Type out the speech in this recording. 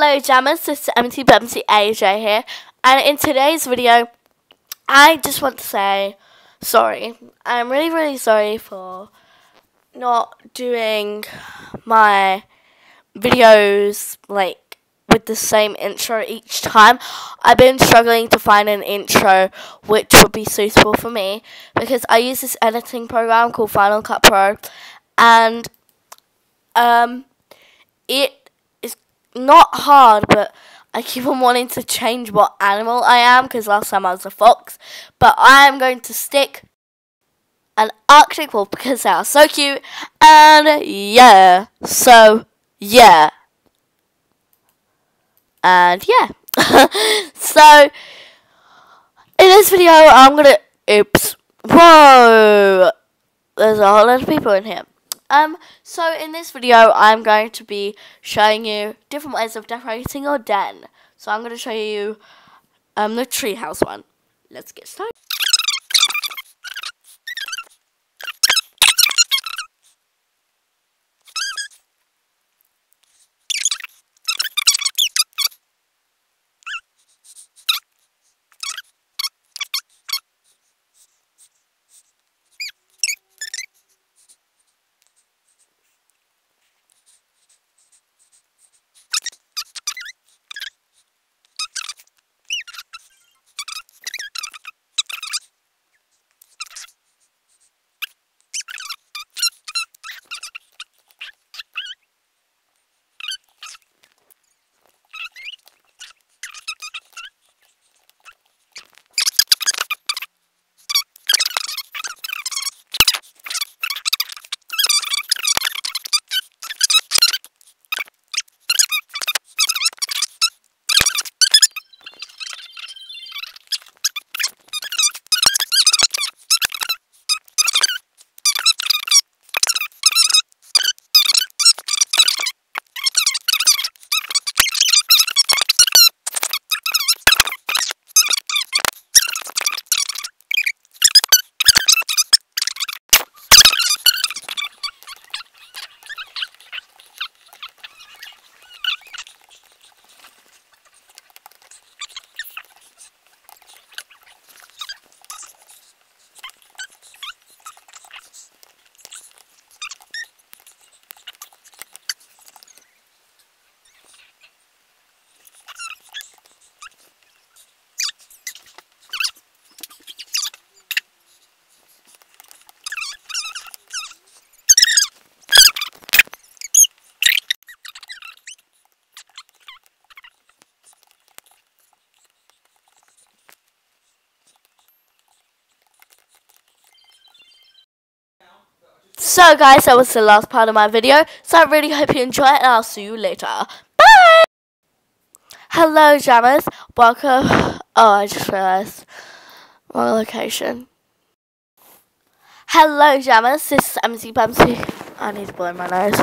Hello Jammers, this is Emzybemzy AJ here, and in today's video, I just want to say sorry. I'm really, really sorry for not doing my videos like with the same intro each time. I've been struggling to find an intro which would be suitable for me because I use this editing program called Final Cut Pro, and um, it not hard, but I keep on wanting to change what animal I am because last time I was a fox. But I am going to stick an Arctic wolf because they are so cute. And yeah, so yeah. And yeah. so in this video, I'm gonna. Oops. Whoa! There's a whole lot of people in here. Um, so in this video, I'm going to be showing you different ways of decorating your den. So I'm going to show you um, the treehouse one. Let's get started. So guys, that was the last part of my video. So I really hope you enjoy it and I'll see you later. Bye! Hello jammers, welcome. Oh, I just realised. Wrong location. Hello jammers, this is Emzybemzy. I need to blow my nose.